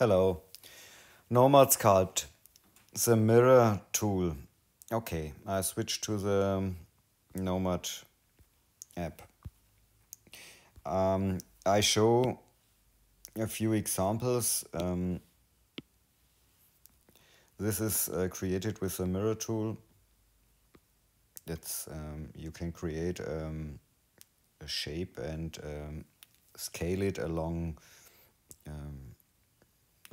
Hello. Nomad Sculpt, the mirror tool. Okay, I switch to the Nomad app. Um, I show a few examples. Um, this is uh, created with the mirror tool. It's um, you can create um, a shape and um, scale it along um,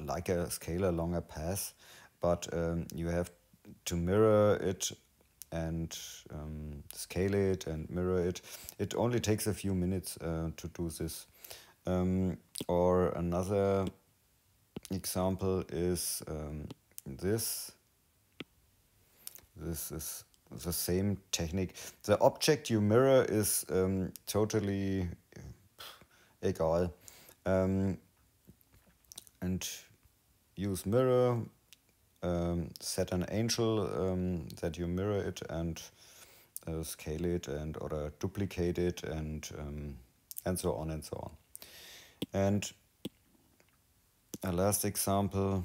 like a scale along a path, but um, you have to mirror it and um, scale it and mirror it. It only takes a few minutes uh, to do this. Um, or another example is um, this. This is the same technique. The object you mirror is um, totally egal. Um, and use mirror, um, set an angel um, that you mirror it and uh, scale it and or duplicate it and um, and so on and so on. And a last example.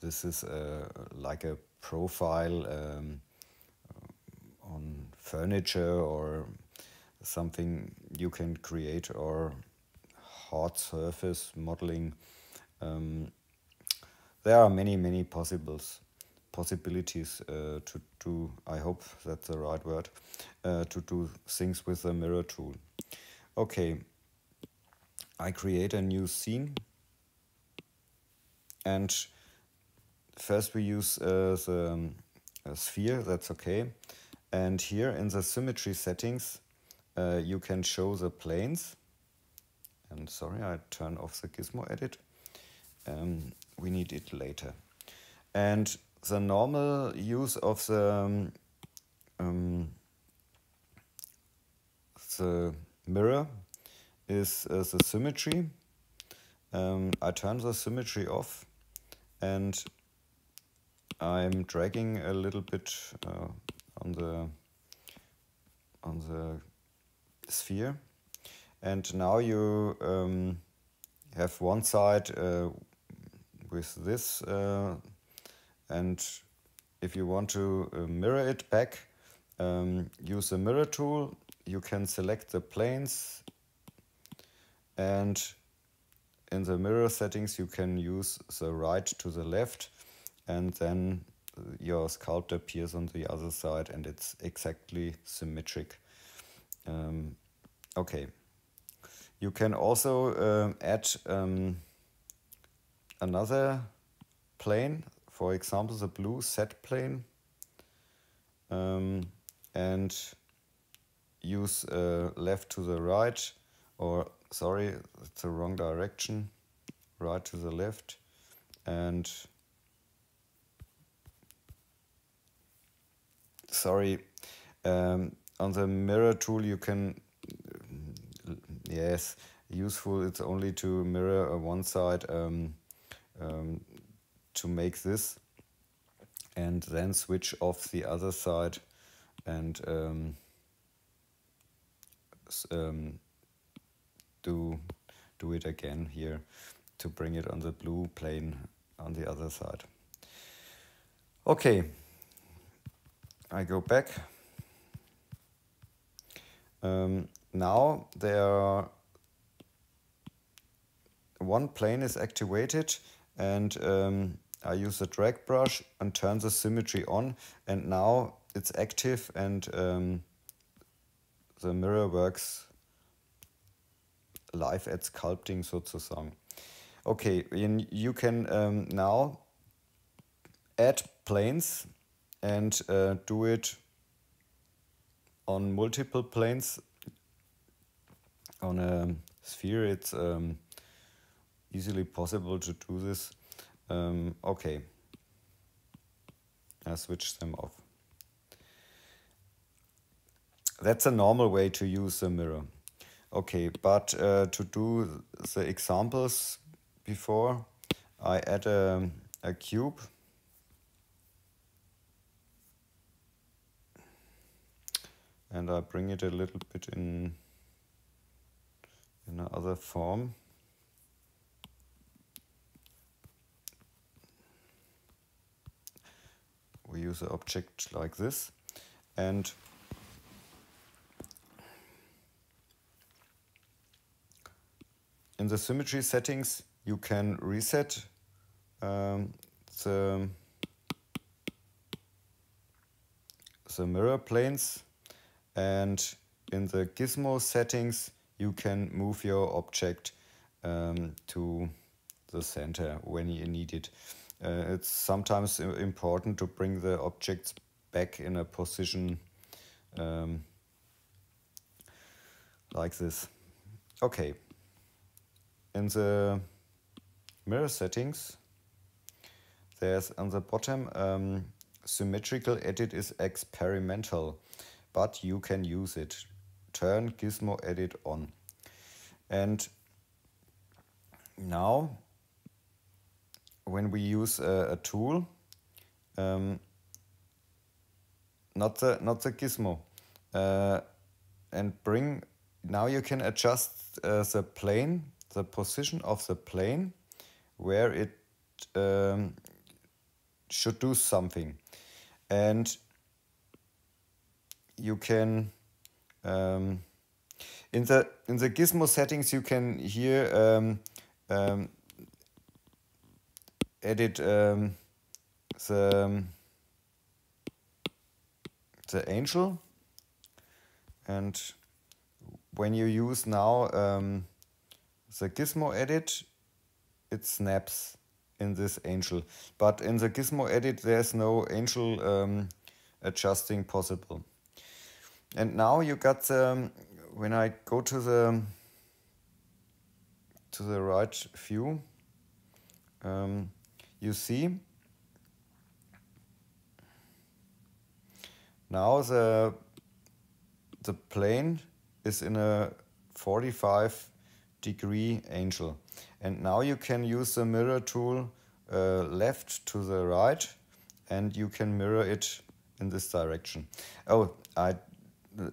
This is uh, like a profile um, on furniture or something you can create or hard surface modeling. Um, there are many, many possibles possibilities uh, to do, I hope that's the right word, uh, to do things with the mirror tool. Okay, I create a new scene and first we use uh, the um, sphere, that's okay. And here in the symmetry settings, uh, you can show the planes. And sorry, I turn off the gizmo edit. Um, we need it later. And the normal use of the, um, um, the mirror is uh, the symmetry. Um, I turn the symmetry off and I'm dragging a little bit uh, on the on the sphere. And now you um, have one side uh, with this uh, and if you want to uh, mirror it back, um, use the mirror tool. You can select the planes and in the mirror settings you can use the right to the left and then your sculpt appears on the other side and it's exactly symmetric. Um, okay. You can also uh, add um, another plane, for example, the blue set plane, um, and use uh, left to the right, or sorry, it's the wrong direction, right to the left, and sorry, um, on the mirror tool you can yes useful. It's only to mirror one side um, um, to make this and then switch off the other side and um, um, do do it again here to bring it on the blue plane on the other side. Okay. I go back. Um, now there one plane is activated and um, I use the drag brush and turn the symmetry on and now it's active and um, the mirror works live at sculpting sozusagen. Okay, and you can um, now add planes and uh, do it on multiple planes on a sphere it's um, easily possible to do this. Um, okay. I switch them off. That's a normal way to use the mirror. Okay but uh, to do the examples before I add a, a cube. And I bring it a little bit in in another form. We use an object like this and in the symmetry settings you can reset um, the, the mirror planes and in the gizmo settings you can move your object um, to the center when you need it. Uh, it's sometimes important to bring the objects back in a position um, like this. Okay. In the mirror settings, there's on the bottom um, symmetrical edit is experimental, but you can use it. Turn gizmo edit on. And now when we use a, a tool, um, not the not the gizmo, uh, and bring now you can adjust uh, the plane, the position of the plane, where it um, should do something, and you can um, in the in the gizmo settings you can here um, um, edit um, the um, the angel. And when you use now um, the gizmo edit it snaps in this angel. But in the gizmo edit there's no angel adjusting possible and now you got the when I go to the to the right view um, you see now the the plane is in a 45 degree angel and now you can use the mirror tool uh, left to the right and you can mirror it in this direction. Oh I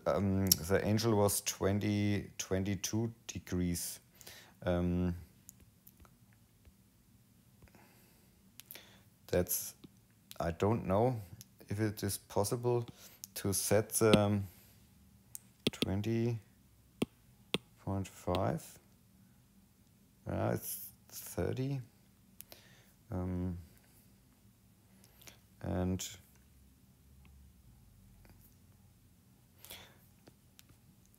um, the angel was 20 22 degrees. Um, that's I don't know if it is possible to set the um, 20.5 uh, it's 30 um, and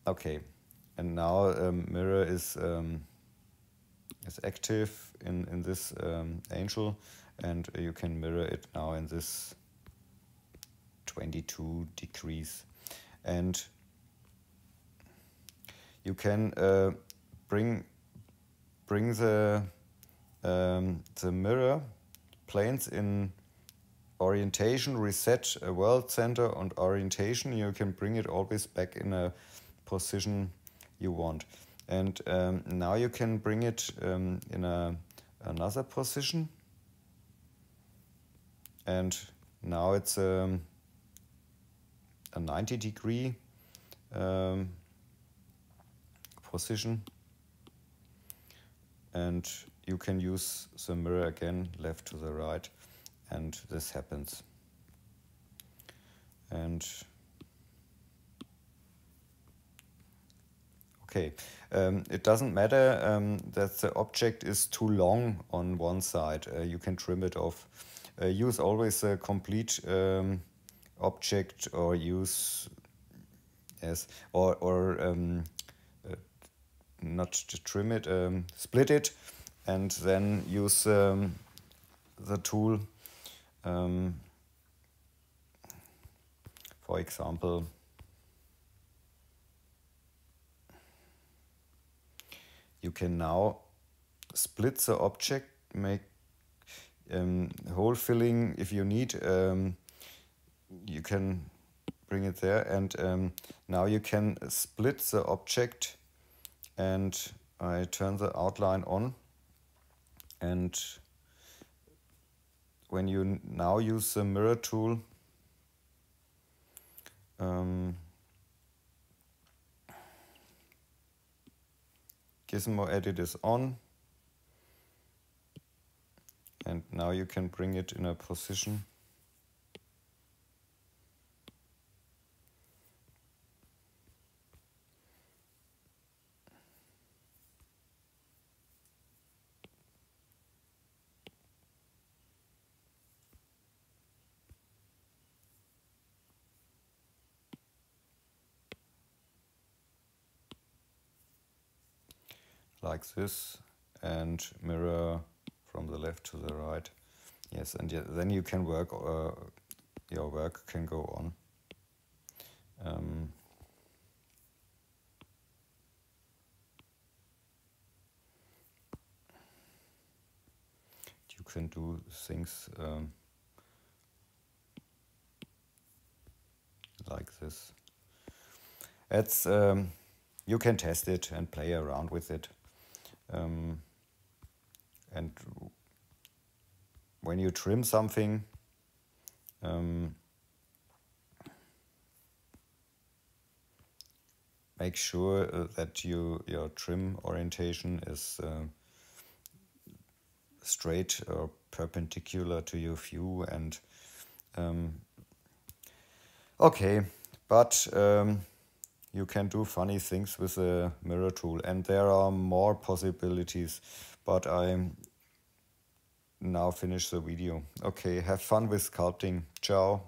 okay. And now um, mirror is um, is active in in this um, angel and you can mirror it now in this 22 degrees. And you can uh, bring bring the um, the mirror planes in orientation reset a world center and orientation. You can bring it always back in a position you want. And um, now you can bring it um, in a another position. And now it's um, a 90 degree um, position. And you can use the mirror again left to the right and this happens. And okay um, it doesn't matter um, that the object is too long on one side. Uh, you can trim it off. Uh, use always a complete um, object or use yes or or um, uh, not to trim it um, split it and then use um, the tool um, for example you can now split the object make um, hole filling if you need um, you can bring it there and um, now you can split the object and I turn the outline on and when you now use the mirror tool Gizmo edit is on. And now you can bring it in a position like this and mirror from the left to the right. Yes, and then you can work, uh, your work can go on. Um, you can do things um, like this. It's um, you can test it and play around with it. Um, and when you trim something, um, make sure uh, that you your trim orientation is uh, straight or perpendicular to your view and um, okay but um, you can do funny things with the mirror tool and there are more possibilities but I now finish the video. Okay, have fun with sculpting. Ciao.